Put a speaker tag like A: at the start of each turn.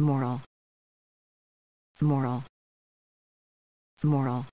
A: moral. Moral. Moral.